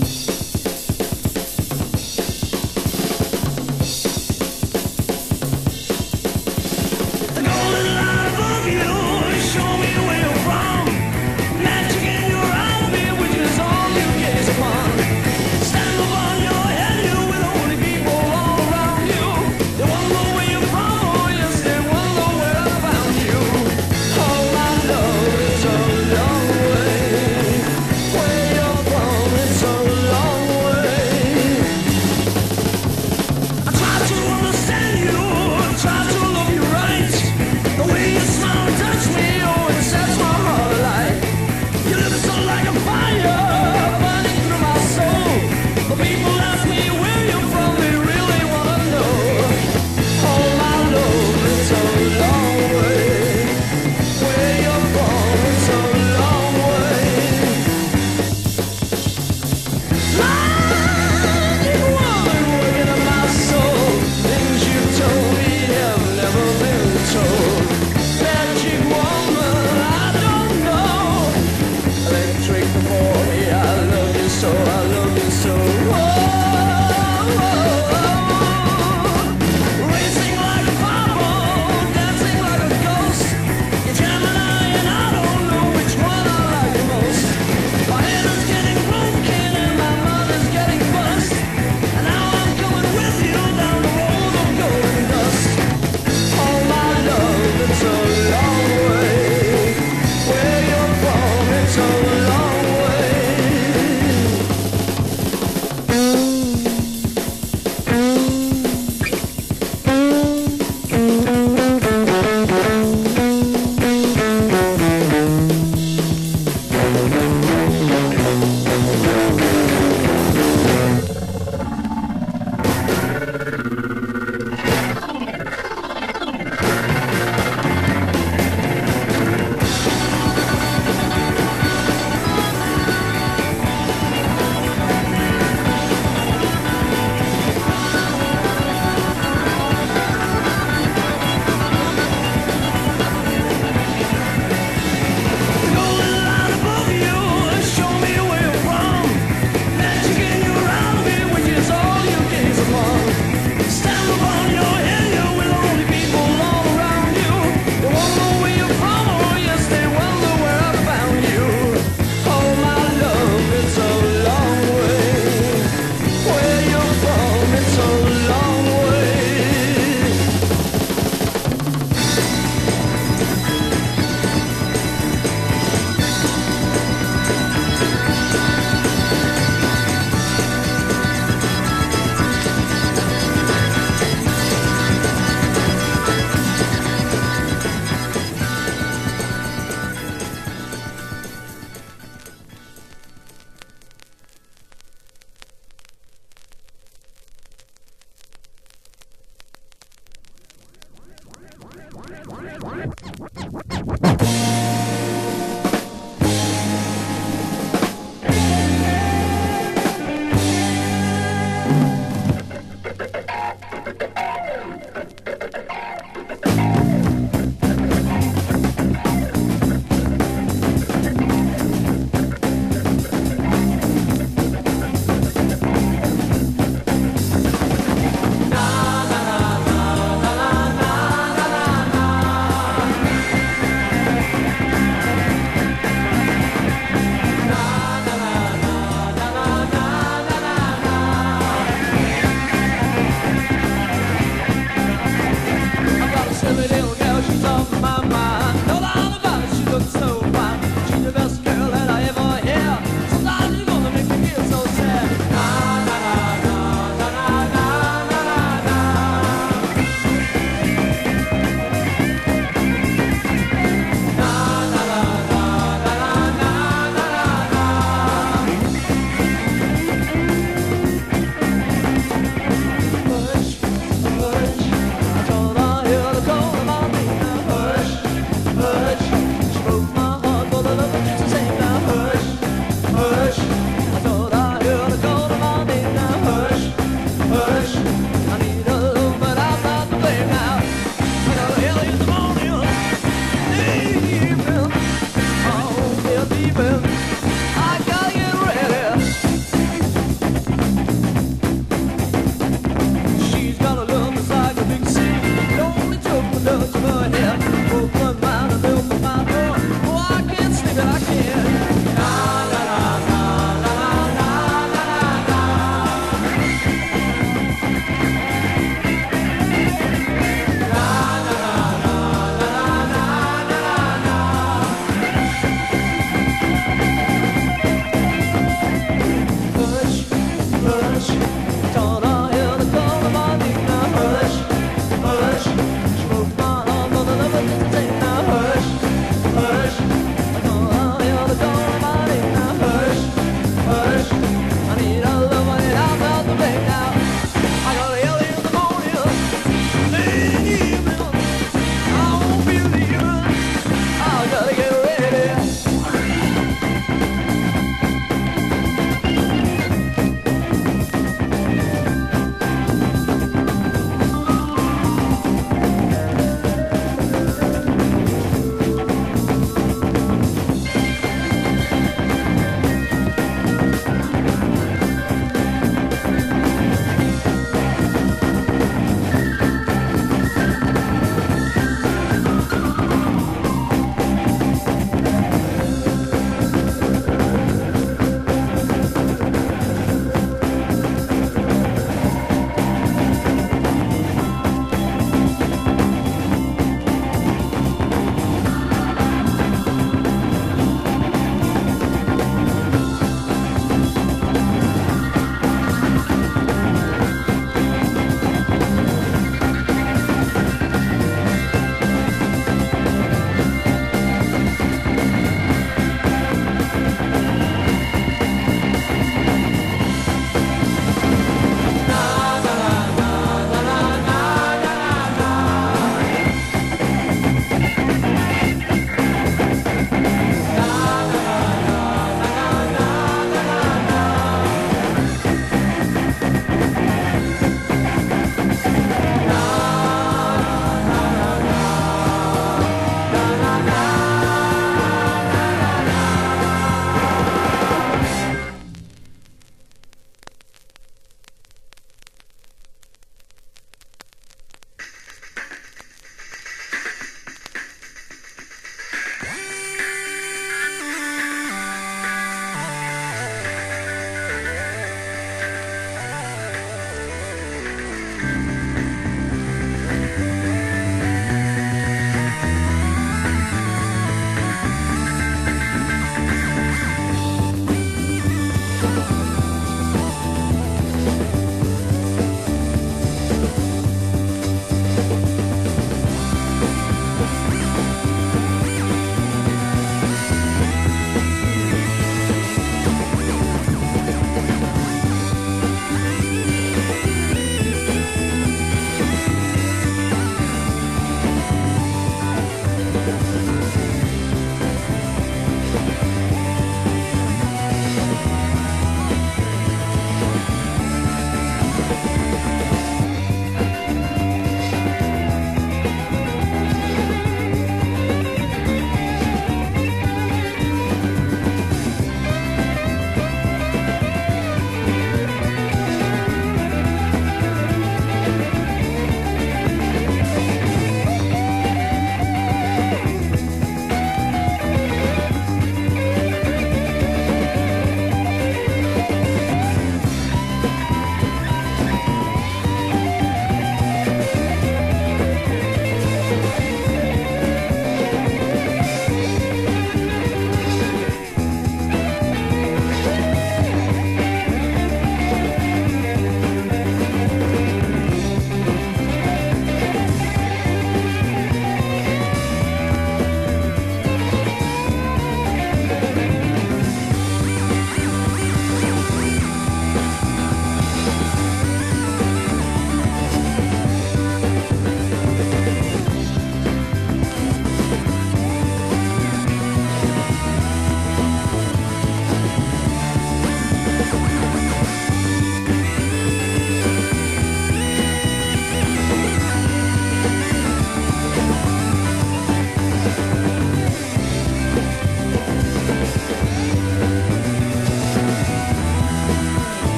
Bye.